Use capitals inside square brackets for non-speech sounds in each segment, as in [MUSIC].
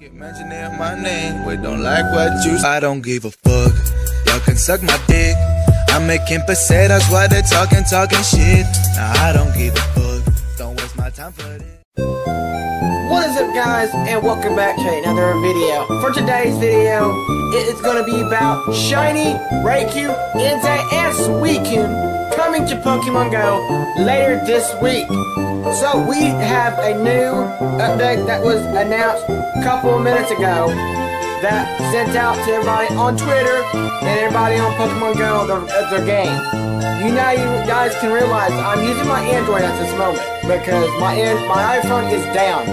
Keep mentioning my name, we don't like what you I don't give a fuck. Y'all can suck my dick. I'm making pesetas while they're talking, talking shit. Nah, I don't give a fuck. Don't waste my time for this. What is up guys and welcome back to another video. For today's video, it is to be about Shiny, Raikou, Entei, and Suicune coming to Pokemon Go later this week. So we have a new update that was announced a couple of minutes ago that sent out to everybody on Twitter and everybody on Pokemon Go their, uh, their game. You now you guys can realize I'm using my Android at this moment because my my iPhone is down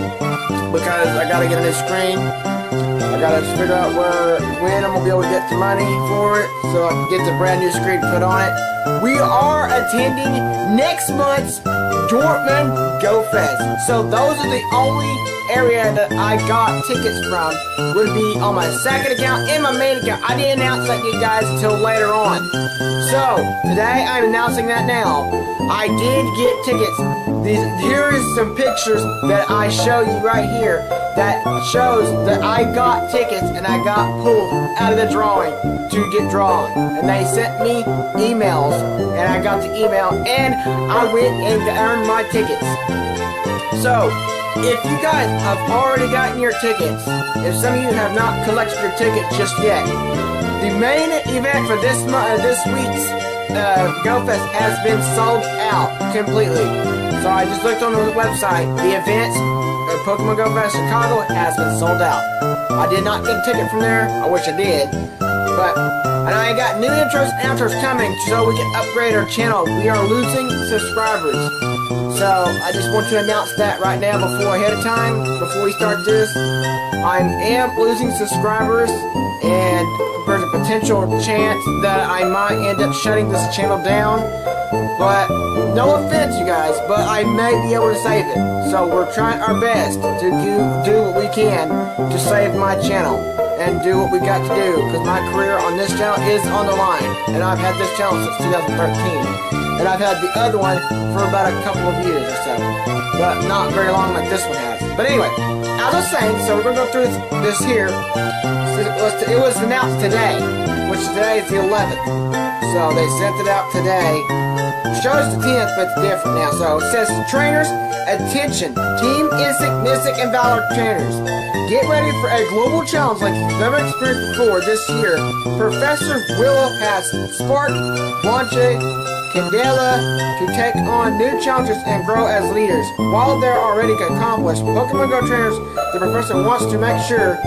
because I gotta get a new screen. I gotta figure out where when I'm gonna be able to get the money for it so I can get the brand new screen put on it. We are attending next month's Dortmund Go Fest. So those are the only area that I got tickets from would be on my second account and my main account. I didn't announce that to you guys until later on. So today I'm announcing that now. I did get tickets. These here is some pictures that I show you right here that shows that I got tickets and I got pulled out of the drawing to get drawn. And they sent me emails and I got the email and I went and earned my tickets. So, if you guys have already gotten your tickets, if some of you have not collected your ticket just yet, the main event for this month, this week's uh, GoFest has been sold out completely. So I just looked on the website. The event, uh, Pokemon Go Fest Chicago, has been sold out. I did not get a ticket from there. I wish I did. But, and I got new intros and outros coming so we can upgrade our channel. We are losing subscribers. So I just want to announce that right now before ahead of time, before we start this. I am losing subscribers and there's a potential chance that I might end up shutting this channel down. But no offense, you guys, but I may be able to save it. So we're trying our best to do, do what we can to save my channel and do what we got to do because my career on this channel is on the line. And I've had this channel since 2013. And I've had the other one for about a couple of years or so. But not very long like this one has. But anyway, as I was saying, so we're going to go through this, here. It was, it was announced today, which today is the 11th. So they sent it out today. Shows the 10th, but it's different now. So it says, trainers, attention, Team Instinct, Mystic, and Valor trainers. Get ready for a global challenge like you've never experienced before this year. Professor Willow has Spark, Blanche, Candela to take on new challenges and grow as leaders. While they're already accomplished, Pokemon Go trainers, the professor wants to make sure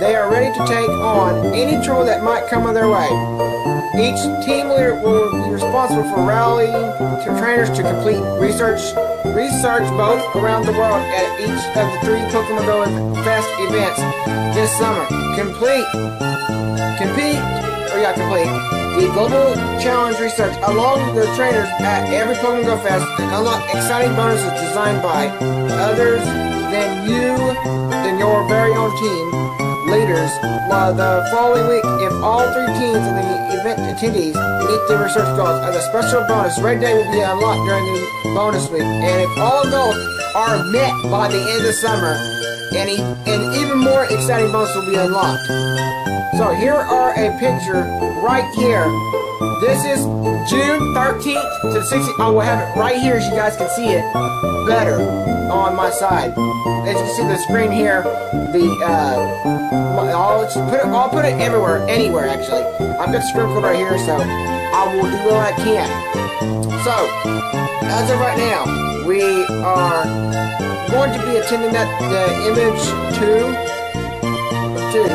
they are ready to take on any trouble that might come their way. Each team leader will be responsible for rallying to trainers to complete research research both around the world at each of the three Pokemon Go Fest events this summer. Complete, compete, or yeah, complete the Global Challenge Research along with the trainers at every Pokemon Go Fest and unlock exciting bonuses designed by others than you, than your very own team leaders. While the following week, if all three teams and the event attendees meet the research goals, and a special bonus Raid Day will be unlocked during the bonus week. And if all goals are met by the end of summer, and, e and even more exciting bonuses will be unlocked. So here are a picture right here. This is June 13th to the 16th. I will have it right here so you guys can see it better on my side. As you can see the screen here, the uh, I'll put it. I'll put it everywhere, anywhere actually. I've got sprinkled right here, so I will do what I can. So as of right now, we are going to be attending that the image two two.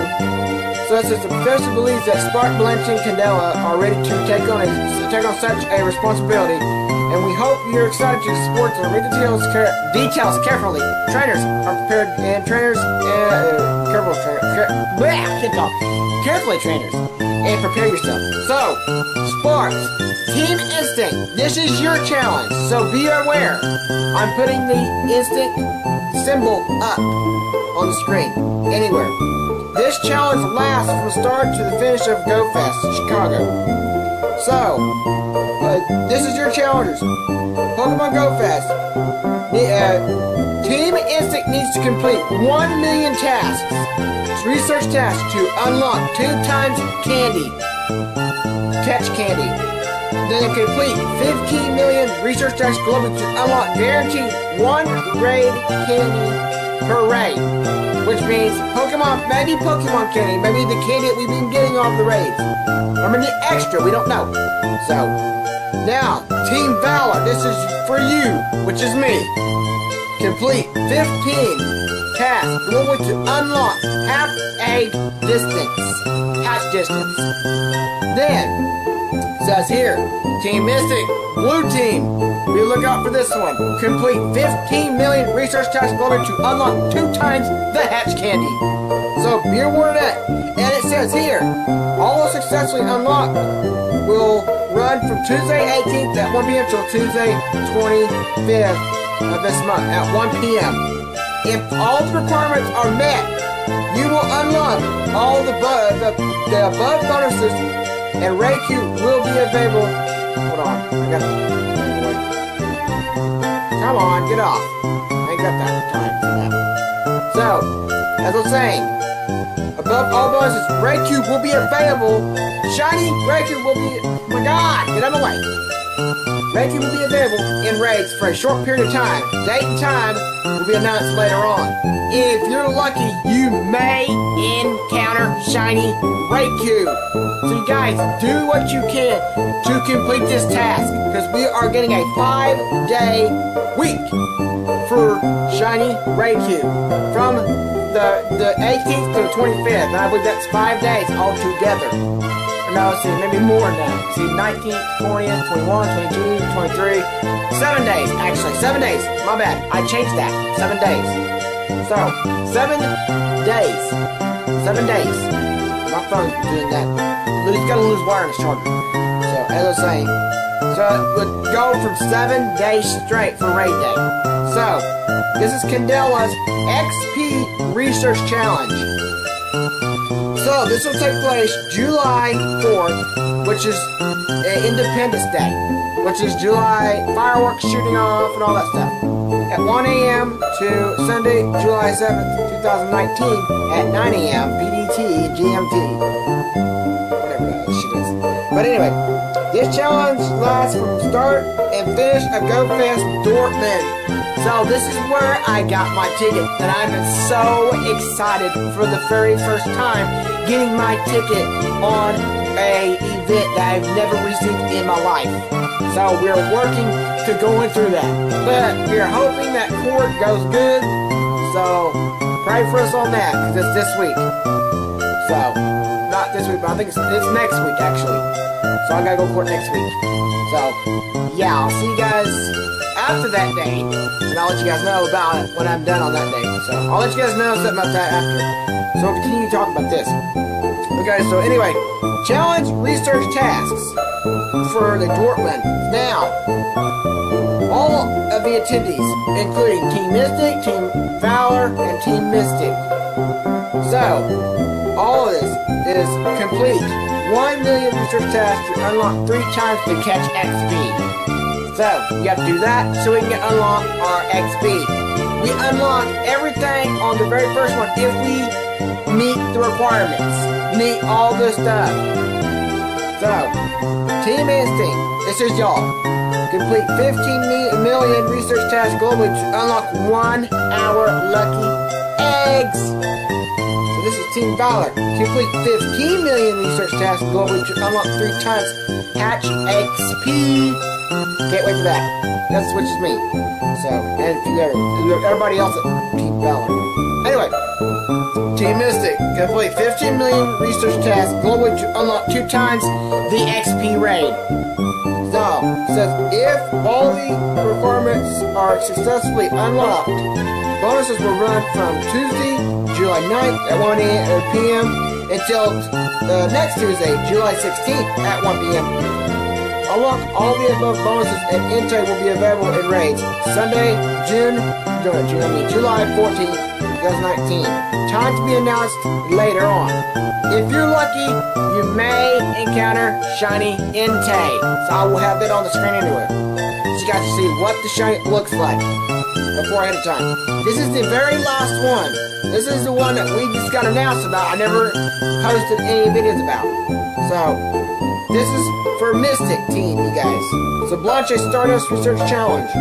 So says the professor believes that Spark, Blanche, and Candela are ready to take on a take on such a responsibility, and we hope you're excited to support. The details, details carefully. Trainers are prepared, and trainers uh, careful, care, blah, can't talk. Carefully, trainers, and prepare yourself. So, Sparks, Team Instinct, this is your challenge. So be aware. I'm putting the Instinct symbol up on the screen, anywhere. This challenge lasts from start to the finish of GoFest Chicago. So, this is your challengers. Pokemon Go Fest. uh, Team Instinct needs to complete 1 million tasks, research tasks to unlock two times candy, catch candy. Then complete 15 million research tasks globally to unlock guaranteed one raid candy per raid. Which means Pokemon, maybe Pokemon candy, maybe the candy that we've been getting off the raids. Or maybe extra, we don't know. So, now, Team Valor, this is for you, which is me. Complete 15 tasks globally to unlock half egg distance. Hatch distance. Then, says here, Team Mystic, Blue Team, be look out for this one. Complete 15 million research tasks globally to unlock two times the hatch candy. So be aware of that. And it says here, all successfully unlocked from Tuesday 18th at 1 p.m. till Tuesday 25th of this month at 1 p.m. If all the requirements are met, you will unlock all the, the, the above bonuses and Raikou will be available. Hold on, I got. Come on, get off. I ain't got that time for that. So, as I was saying, above all bonuses, Raikou will be available. Shiny Raikou will be. My God, get out of the way. Raikou will be available in raids for a short period of time. Date and time will be announced later on. If you're lucky, you may encounter Shiny Raikou. So you guys, do what you can to complete this task because we are getting a five-day week for Shiny Raikou from the the 18th to the 25th. And I believe that's five days all together. No, see, maybe more now. See, 19th, 20th, 21, 22, 23. Seven days, actually. Seven days. My bad. I changed that. Seven days. So, seven days. Seven days. My phone's doing that. It's gonna lose wireless charger. So, as I was saying, so it would go from seven days straight for raid day. So, this is Candela's XP Research Challenge. So, this will take place July 4th, which is uh, Independence Day, which is July fireworks shooting off and all that stuff. At 1 a.m. to Sunday, July 7th, 2019, at 9 a.m. PDT GMT. Whatever that shit is. But anyway, this challenge lasts from start and finish a of GoFest Dortmund. So this is where I got my ticket, and I'm so excited for the very first time getting my ticket on a event that I've never received in my life. So we're working to going through that, but we're hoping that court goes good. So pray for us on that because it's this week. So not this week, but I think it's, it's next week actually. So I gotta go court next week. So yeah, I'll see you guys after that day, and I'll let you guys know about it when I'm done on that day. So I'll let you guys know something about that after. So we'll continue talking about this. Okay, so anyway, challenge research tasks for the Dortmund. Now, all of the attendees, including Team Mystic, Team Valor, and Team Mystic. So, all of this is complete. 1 million research tasks to unlock 3 times to catch XP. So, you have to do that so we can unlock our XP. We unlock everything on the very first one if we meet the requirements. Meet all the stuff. So, Team Instinct, this is y'all. Complete 15 million research tasks globally to unlock one hour lucky Complete 15 million research tasks globally to unlock three times hatch XP. Can't wait for that. That's which is me. So, and everybody else at Team Valor. Anyway, Team Mystic, complete 15 million research tasks globally to unlock two times the XP raid. So, says if all the requirements are successfully unlocked, bonuses will run from Tuesday, July 9th at 1 p.m. until the next Tuesday, July 16th at 1 p.m. Unlock all the above bonuses and Entei will be available in raids Sunday, June, June, I mean July 14th, 2019. Time to be announced later on. If you're lucky, you may encounter Shiny Entei. So I will have that on the screen anyway. So you guys can see what the shiny looks like. Before ahead of time. This is the very last one. This is the one that we just got announced about. I never posted any videos about. So, this is for Mystic Team, you guys. So, Blanche Stardust Research Challenge.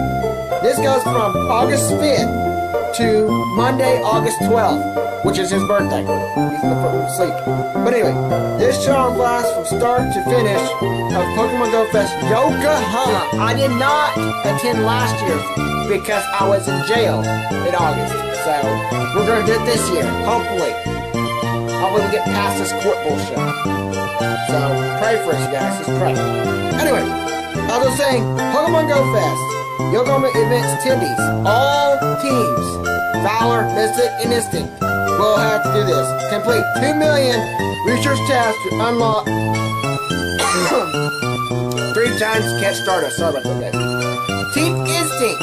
This goes from August 5th to Monday, August 12th, which is his birthday. He's in the foot sleep. But anyway, this challenge lasts from start to finish of Pokemon Go Fest Yokohama. I did not attend last year because I was in jail in August. So we're gonna do it this year, hopefully. Hopefully we get past this court bullshit. So pray for us, guys. Just pray. Anyway, I was saying, Pokemon Go Fest. Yokohama events attendees, all teams, Valor, Mystic, and Instinct will have to do this. Complete 2 million research tasks to unlock [COUGHS] three times catch Stardust. Sorry about that. Team Instinct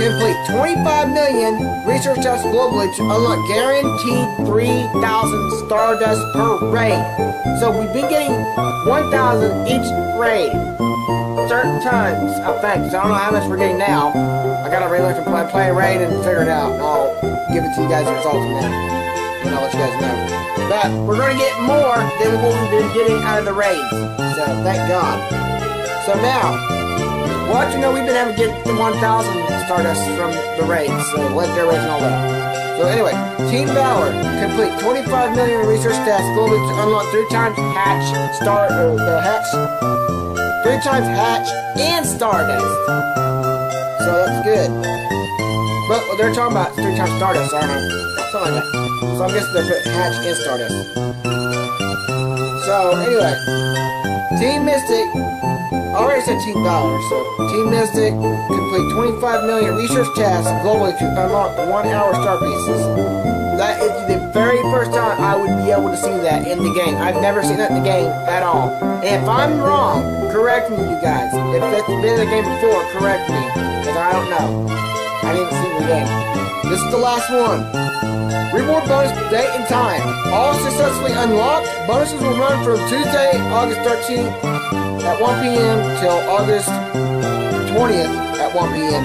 complete 25 million research tasks globally to unlock guaranteed 3,000 Stardust per raid. So we've been getting 1,000 each raid certain times, I think. So I don't know how much we're getting now. I gotta really look and play, play raid and figure it out. And I'll give it to you guys the results from that. And I'll let you guys know. But we're gonna get more than what we've been getting out of the raids. So thank God. So now, what you know we've been able to get the 1,000 Stardust from the raids. So legendary raids and all that. So anyway, Team Valor complete 25 million research tasks globally to unlock three times hatch star uh, the hatch three times hatch and stardust. So that's good. But what they're talking about three times stardust, don't they? Something like that. So I'm guessing they put hatch and stardust. So anyway, Team Mystic already said Team Valor, so Team Mystic complete 25 million research tasks globally to unlock one hour star pieces. That is the very first time I would be able to see that in the game. I've never seen that in the game at all. And if I'm wrong, correct me, you guys. If it's been in the game before, correct me. Because I don't know. I didn't see the game. This is the last one. Reward bonus date and time. All successfully unlocked. Bonuses will run from Tuesday, August 13th at 1 p.m. till August 20th at 1 p.m.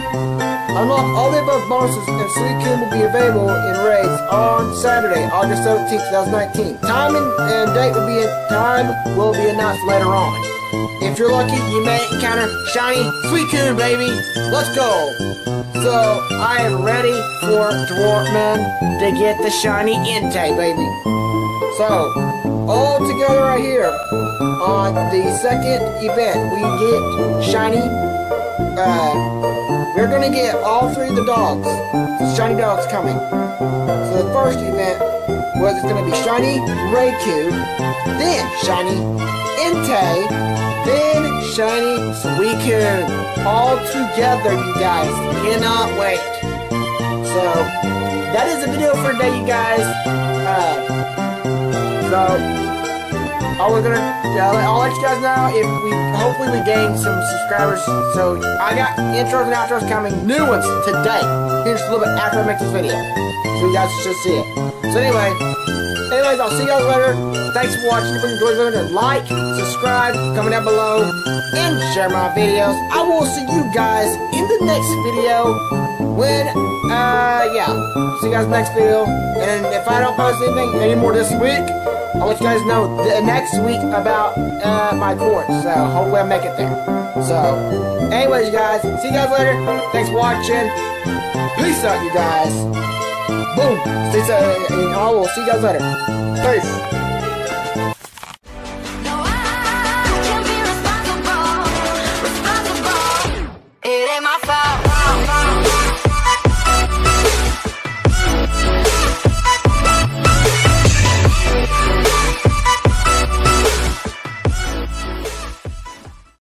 Unlock all the above bonuses and Suicune will be available in raids on Saturday, August 17th, 2019. Time and, and date will be time will be announced later on. If you're lucky, you may encounter shiny Suicune, baby. Let's go. So I am ready for Dortmund to get the shiny Entei, baby. So all together right here on the second event, we get shiny. Uh, we're gonna get all three of the dogs. The shiny dogs coming. So the first event was gonna be shiny Raikou, then shiny Entei, then shiny Suicune. All together, you guys. Cannot wait. So that is the video for today, you guys. Uh, so I was gonna, uh, I'll let you guys know if we, hopefully we gain some subscribers. So I got intros and outros coming, new ones today. Here's a little bit after I make this video, so you guys should see it. So anyway, anyways, I'll see you guys later. Thanks for watching. If you enjoyed the video, like, subscribe, comment down below, and share my videos. I will see you guys in the next video. When, uh, yeah, see you guys next video. And if I don't post anything anymore this week. I'll let you guys know the next week about uh, my course. So hopefully I make it there. So, anyways, you guys, see you guys later. Thanks for watching. Peace out, you guys. Boom. See you, and I will see you guys later. Peace.